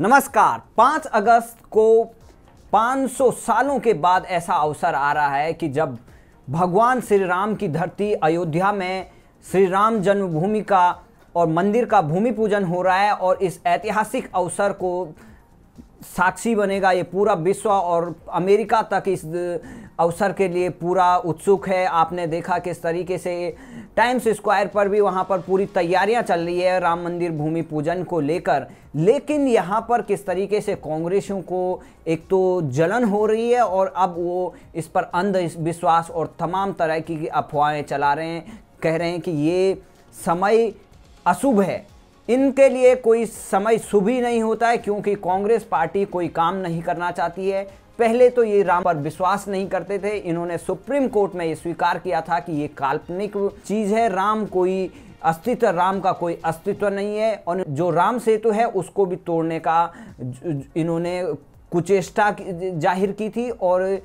नमस्कार। 5 अगस्त को 500 सालों के बाद ऐसा अवसर आ रहा है कि जब भगवान श्री राम की धरती अयोध्या में श्री राम जन्मभूमि का और मंदिर का भूमि पूजन हो रहा है और इस ऐतिहासिक अवसर को साक्षी बनेगा ये पूरा विश्व और अमेरिका तक इस अवसर के लिए पूरा उत्सुक है। आपने देखा किस तरीके से टाइम्स स्क्वायर पर भी वहाँ पर पूरी तैयारियाँ चल रही है राम मंदिर भूमि पूजन को लेकर। लेकिन यहाँ पर किस तरीके से कांग्रेसों को एक तो जलन हो रही है और अब वो इस पर अंधविश्वास और तमाम तरह की अफवाहें चला रहे हैं। कह रहे हैं कि ये समय अशुभ है। इनके लिए कोई समय शुभ ही नहीं होता है, क्योंकि कांग्रेस पार्टी कोई काम नहीं करना चाहती है। पहले तो ये राम पर विश्वास नहीं करते थे। इन्होंने सुप्रीम कोर्ट में ये स्वीकार किया था कि ये काल्पनिक चीज़ है। राम कोई अस्तित्व, राम का कोई अस्तित्व नहीं है और जो राम सेतु है, उसको भी तोड़ने का इन्होंने कुचेष्टा ज़ाहिर की थी। और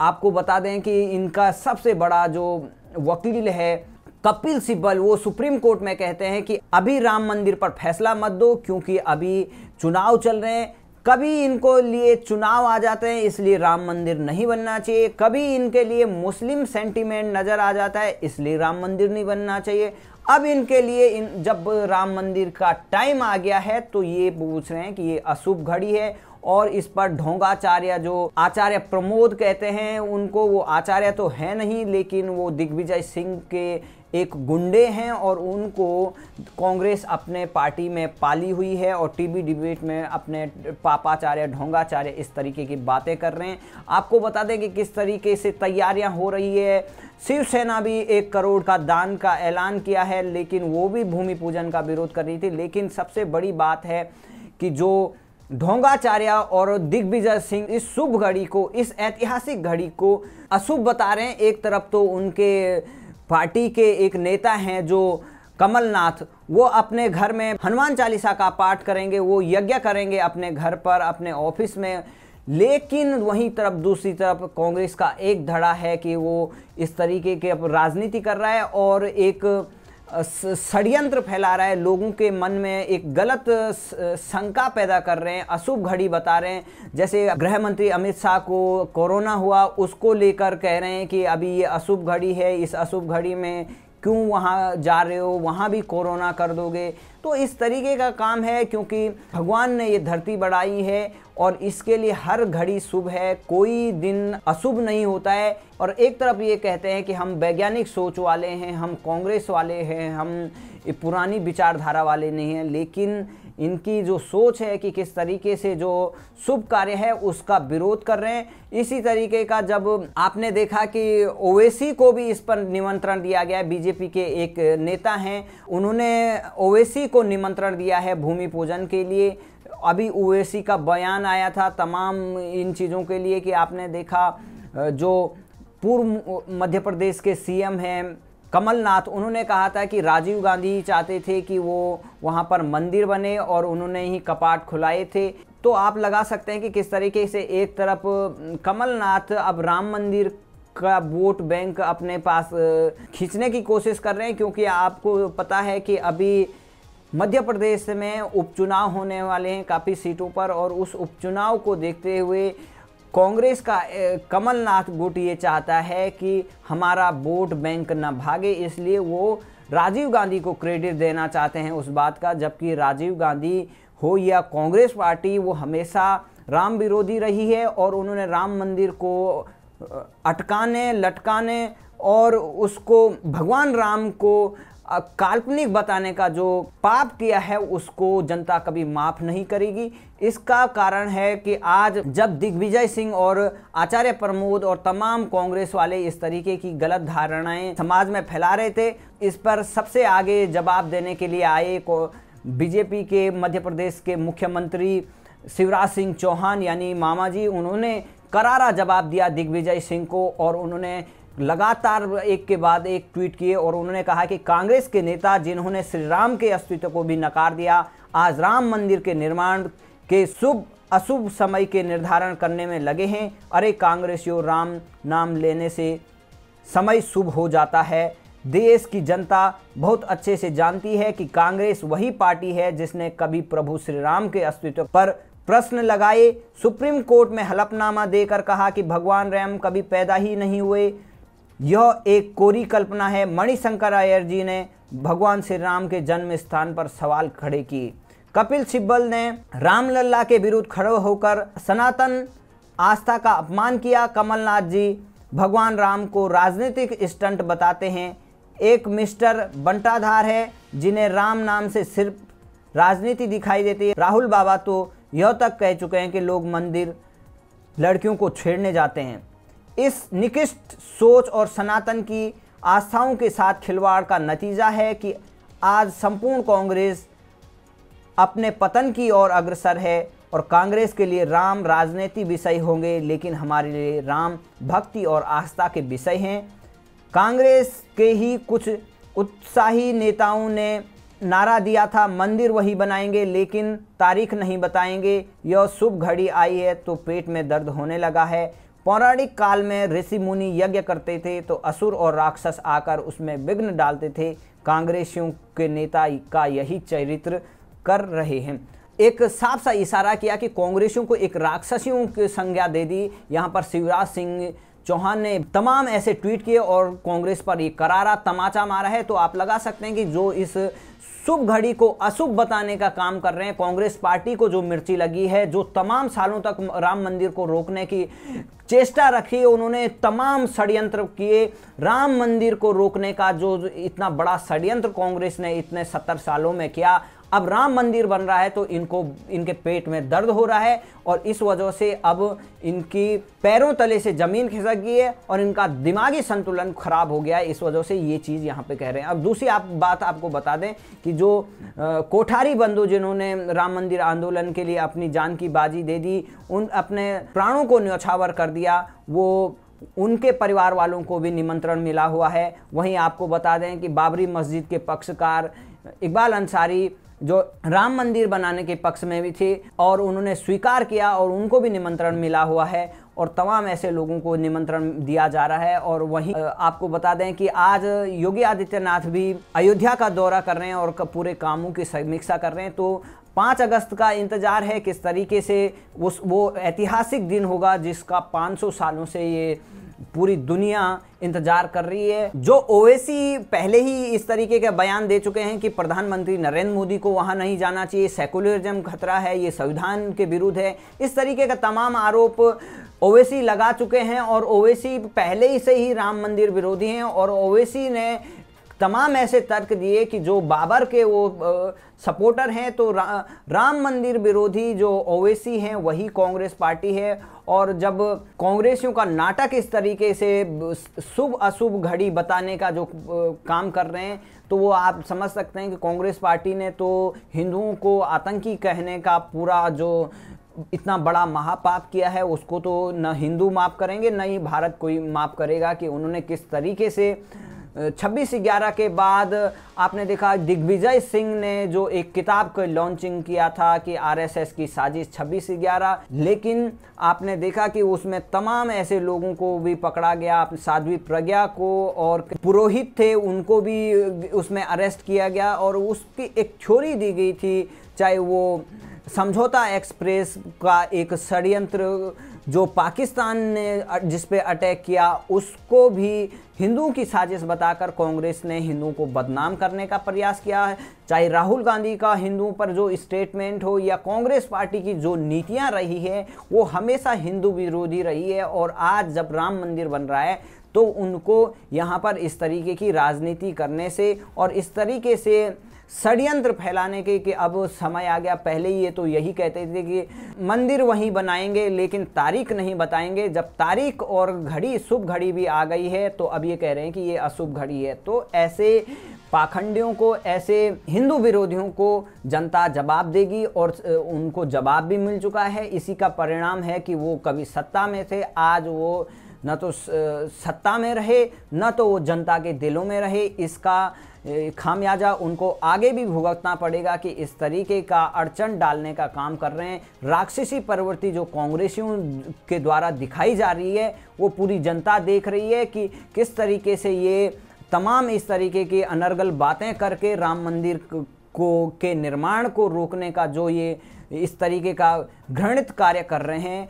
आपको बता दें कि इनका सबसे बड़ा जो वकील है, कपिल सिब्बल, वो सुप्रीम कोर्ट में कहते हैं कि अभी राम मंदिर पर फैसला मत दो, क्योंकि अभी चुनाव चल रहे हैं। कभी इनको लिए चुनाव आ जाते हैं, इसलिए राम मंदिर नहीं बनना चाहिए। कभी इनके लिए मुस्लिम सेंटीमेंट नज़र आ जाता है, इसलिए राम मंदिर नहीं बनना चाहिए। अब इनके लिए इन, जब राम मंदिर का टाइम आ गया है तो ये पूछ रहे हैं कि ये अशुभ घड़ी है और इस पर ढोंगाचार्य जो आचार्य प्रमोद कहते हैं, उनको वो आचार्य तो है नहीं, लेकिन वो दिग्विजय सिंह के एक गुंडे हैं और उनको कांग्रेस अपने पार्टी में पाली हुई है और टीवी डिबेट में अपने पापाचार्य, ढोंगाचार्य इस तरीके की बातें कर रहे हैं। आपको बता दें कि किस तरीके से तैयारियाँ हो रही है। शिवसेना भी एक करोड़ का दान का ऐलान किया है, लेकिन वो भी भूमि पूजन का विरोध कर रही थी। लेकिन सबसे बड़ी बात है कि जो ढोंगाचार्य और दिग्विजय सिंह इस शुभ घड़ी को, इस ऐतिहासिक घड़ी को अशुभ बता रहे हैं। एक तरफ़ तो उनके पार्टी के एक नेता हैं जो कमलनाथ, वो अपने घर में हनुमान चालीसा का पाठ करेंगे, वो यज्ञ करेंगे अपने घर पर, अपने ऑफ़िस में। लेकिन वहीं तरफ़, दूसरी तरफ़ कांग्रेस का एक धड़ा है कि वो इस तरीके के राजनीति कर रहा है और एक षड्यंत्र फैला रहा है। लोगों के मन में एक गलत शंका पैदा कर रहे हैं, अशुभ घड़ी बता रहे हैं। जैसे गृह मंत्री अमित शाह को कोरोना हुआ, उसको लेकर कह रहे हैं कि अभी ये अशुभ घड़ी है, इस अशुभ घड़ी में क्यों वहाँ जा रहे हो? वहाँ भी कोरोना कर दोगे। तो इस तरीके का काम है, क्योंकि भगवान ने ये धरती बढ़ाई है और इसके लिए हर घड़ी शुभ है, कोई दिन अशुभ नहीं होता है। और एक तरफ़ ये कहते हैं कि हम वैज्ञानिक सोच वाले हैं, हम कांग्रेस वाले हैं, हम पुरानी विचारधारा वाले नहीं हैं, लेकिन इनकी जो सोच है कि किस तरीके से जो शुभ कार्य है उसका विरोध कर रहे हैं। इसी तरीके का जब आपने देखा कि ओवैसी को भी इस पर निमंत्रण दिया गया है, बीजेपी के एक नेता हैं, उन्होंने ओवैसी को निमंत्रण दिया है भूमि पूजन के लिए। अभी ओवैसी का बयान आया था तमाम इन चीज़ों के लिए कि आपने देखा जो पूर्व मध्य प्रदेश के सीएम हैं कमलनाथ, उन्होंने कहा था कि राजीव गांधी चाहते थे कि वो वहाँ पर मंदिर बने और उन्होंने ही कपाट खुलाए थे। तो आप लगा सकते हैं कि किस तरीके से एक तरफ़ कमलनाथ अब राम मंदिर का वोट बैंक अपने पास खींचने की कोशिश कर रहे हैं, क्योंकि आपको पता है कि अभी मध्य प्रदेश में उपचुनाव होने वाले हैं काफ़ी सीटों पर और उस उपचुनाव को देखते हुए कांग्रेस का कमलनाथ गुट ये चाहता है कि हमारा वोट बैंक न भागे, इसलिए वो राजीव गांधी को क्रेडिट देना चाहते हैं उस बात का, जबकि राजीव गांधी हो या कांग्रेस पार्टी, वो हमेशा राम विरोधी रही है और उन्होंने राम मंदिर को अटकाने, लटकाने और उसको भगवान राम को काल्पनिक बताने का जो पाप किया है, उसको जनता कभी माफ़ नहीं करेगी। इसका कारण है कि आज जब दिग्विजय सिंह और आचार्य प्रमोद और तमाम कांग्रेस वाले इस तरीके की गलत धारणाएँ समाज में फैला रहे थे, इस पर सबसे आगे जवाब देने के लिए आए को बीजेपी के मध्य प्रदेश के मुख्यमंत्री शिवराज सिंह चौहान, यानी मामा जी, उन्होंने करारा जवाब दिया दिग्विजय सिंह को और उन्होंने लगातार एक के बाद एक ट्वीट किए और उन्होंने कहा कि कांग्रेस के नेता जिन्होंने श्री राम के अस्तित्व को भी नकार दिया, आज राम मंदिर के निर्माण के शुभ, अशुभ समय के निर्धारण करने में लगे हैं। अरे कांग्रेसियों, राम नाम लेने से समय शुभ हो जाता है। देश की जनता बहुत अच्छे से जानती है कि कांग्रेस वही पार्टी है जिसने कभी प्रभु श्री राम के अस्तित्व पर प्रश्न लगाए। सुप्रीम कोर्ट में हलफनामा देकर कहा कि भगवान राम कभी पैदा ही नहीं हुए। यह एक कोरी कल्पना है। मणिशंकर अय्यर जी ने भगवान श्री राम के जन्म स्थान पर सवाल खड़े किए। कपिल सिब्बल ने रामलल्ला के विरुद्ध खड़े होकर सनातन आस्था का अपमान किया। कमलनाथ जी भगवान राम को राजनीतिक स्टंट बताते हैं। एक मिस्टर बंटाधार है, जिन्हें राम नाम से सिर्फ़ राजनीति दिखाई देती है। राहुल बाबा तो यह तक कह चुके हैं कि लोग मंदिर लड़कियों को छेड़ने जाते हैं। इस निकृष्ट सोच और सनातन की आस्थाओं के साथ खिलवाड़ का नतीजा है कि आज संपूर्ण कांग्रेस अपने पतन की ओर अग्रसर है और कांग्रेस के लिए राम राजनीति विषय होंगे, लेकिन हमारे लिए राम भक्ति और आस्था के विषय हैं। कांग्रेस के ही कुछ उत्साही नेताओं ने नारा दिया था, मंदिर वही बनाएँगे, लेकिन तारीख नहीं बताएँगे। यह शुभ घड़ी आई है तो पेट में दर्द होने लगा है। पौराणिक काल में ऋषि मुनि यज्ञ करते थे तो असुर और राक्षस आकर उसमें विघ्न डालते थे। कांग्रेसियों के नेता का यही चरित्र कर रहे हैं। एक साफ़ सा इशारा किया कि कांग्रेसियों को एक राक्षसियों की संज्ञा दे दी। यहाँ पर शिवराज सिंह चौहान ने तमाम ऐसे ट्वीट किए और कांग्रेस पर ये करारा तमाचा मारा है। तो आप लगा सकते हैं कि जो इस शुभ घड़ी को अशुभ बताने का काम कर रहे हैं कांग्रेस पार्टी को, जो मिर्ची लगी है, जो तमाम सालों तक राम मंदिर को रोकने की चेष्टा रखी उन्होंने तमाम षड्यंत्र किए। राम मंदिर को रोकने का जो इतना बड़ा षड्यंत्र कांग्रेस ने इतने सत्तर सालों में किया अब राम मंदिर बन रहा है तो इनको इनके पेट में दर्द हो रहा है और इस वजह से अब इनकी पैरों तले से ज़मीन खिसक गई है और इनका दिमागी संतुलन खराब हो गया है। इस वजह से ये चीज़ यहाँ पे कह रहे हैं। अब दूसरी आप बात आपको बता दें कि जो आ, कोठारी बंधु जिन्होंने राम मंदिर आंदोलन के लिए अपनी जान की बाजी दे दी उन अपने प्राणों को न्यौछावर कर दिया वो उनके परिवार वालों को भी निमंत्रण मिला हुआ है। वहीं आपको बता दें कि बाबरी मस्जिद के पक्षकार इकबाल अंसारी जो राम मंदिर बनाने के पक्ष में भी थे और उन्होंने स्वीकार किया और उनको भी निमंत्रण मिला हुआ है और तमाम ऐसे लोगों को निमंत्रण दिया जा रहा है और वहीं आपको बता दें कि आज योगी आदित्यनाथ भी अयोध्या का दौरा कर रहे हैं और पूरे कामों की समीक्षा कर रहे हैं। तो पाँच अगस्त का इंतज़ार है किस तरीके से उस वो ऐतिहासिक दिन होगा जिसका 500 सालों से ये पूरी दुनिया इंतज़ार कर रही है। जो ओवैसी पहले ही इस तरीके के बयान दे चुके हैं कि प्रधानमंत्री नरेंद्र मोदी को वहाँ नहीं जाना चाहिए, सेकुलरिज्म खतरा है, ये संविधान के विरुद्ध है, इस तरीके का तमाम आरोप ओवैसी लगा चुके हैं और ओवैसी पहले ही से ही राम मंदिर विरोधी हैं और ओवैसी ने तमाम ऐसे तर्क दिए कि जो बाबर के वो सपोर्टर हैं तो रा, राम मंदिर विरोधी जो ओवैसी हैं वही कांग्रेस पार्टी है। और जब कांग्रेसियों का नाटक इस तरीके से शुभ अशुभ घड़ी बताने का जो काम कर रहे हैं तो वो आप समझ सकते हैं कि कांग्रेस पार्टी ने तो हिंदुओं को आतंकी कहने का पूरा जो इतना बड़ा महापाप किया है उसको तो न हिंदू माफ़ करेंगे न ही भारत कोई माफ़ करेगा कि उन्होंने किस तरीके से छब्बीस ग्यारह के बाद आपने देखा, दिग्विजय सिंह ने जो एक किताब को लॉन्चिंग किया था कि आरएसएस की साजिश छब्बीस ग्यारह, लेकिन आपने देखा कि उसमें तमाम ऐसे लोगों को भी पकड़ा गया, साध्वी प्रज्ञा को और पुरोहित थे, उनको भी उसमें अरेस्ट किया गया और उसकी एक छोरी दी गई थी, चाहे वो समझौता एक्सप्रेस का एक षड्यंत्र जो पाकिस्तान ने जिस पे अटैक किया, उसको भी हिंदुओं की साजिश बताकर कांग्रेस ने हिंदुओं को बदनाम करने का प्रयास किया है। चाहे राहुल गांधी का हिंदुओं पर जो स्टेटमेंट हो या कांग्रेस पार्टी की जो नीतियाँ रही है, वो हमेशा हिंदू विरोधी रही है और आज जब राम मंदिर बन रहा है तो उनको यहाँ पर इस तरीके की राजनीति करने से और इस तरीके से षड्यंत्र फैलाने के कि अब समय आ गया। पहले ही ये तो यही कहते थे कि मंदिर वहीं बनाएँगे, लेकिन तारीख नहीं बताएँगे। जब तारीख और घड़ी, शुभ घड़ी भी आ गई है तो अब ये कह रहे हैं कि ये अशुभ घड़ी है। तो ऐसे पाखंडियों को, ऐसे हिंदू विरोधियों को जनता जवाब देगी और उनको जवाब भी मिल चुका है। इसी का परिणाम है कि वो कभी सत्ता में थे, आज वो न तो सत्ता में रहे, न तो वो जनता के दिलों में रहे। इसका खामियाजा उनको आगे भी भुगतना पड़ेगा कि इस तरीके का अड़चन डालने का काम कर रहे हैं। राक्षसी प्रवृत्ति जो कांग्रेसियों के द्वारा दिखाई जा रही है, वो पूरी जनता देख रही है कि किस तरीके से ये तमाम इस तरीके की अनर्गल बातें करके राम मंदिर को, के निर्माण को रोकने का जो ये इस तरीके का घृणित कार्य कर रहे हैं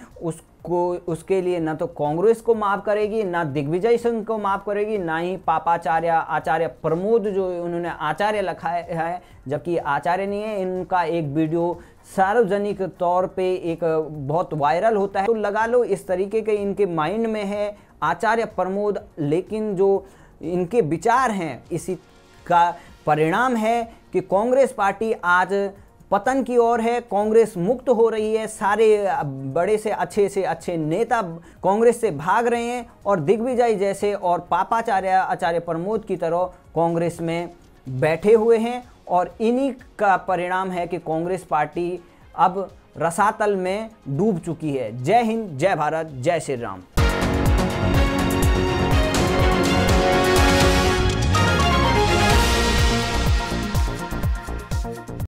उसको उसके लिए न तो कांग्रेस को माफ़ करेगी, ना दिग्विजय सिंह को माफ़ करेगी, ना ही पापाचार्य, आचार्य प्रमोद जो उन्होंने आचार्य लिखा है, जबकि आचार्य नहीं है इनका एक वीडियो सार्वजनिक तौर पे एक बहुत वायरल होता है। तो लगा लो इस तरीके के इनके माइंड में है आचार्य प्रमोद, लेकिन जो इनके विचार हैं, इसी का परिणाम है कि कांग्रेस पार्टी आज पतन की ओर है, कांग्रेस मुक्त हो रही है, सारे बड़े से अच्छे से अच्छे नेता कांग्रेस से भाग रहे हैं और दिग्विजय जैसे और पापाचार्य आचार्य प्रमोद की तरह कांग्रेस में बैठे हुए हैं और इन्हीं का परिणाम है कि कांग्रेस पार्टी अब रसातल में डूब चुकी है। जय हिंद, जय भारत, जय श्री राम।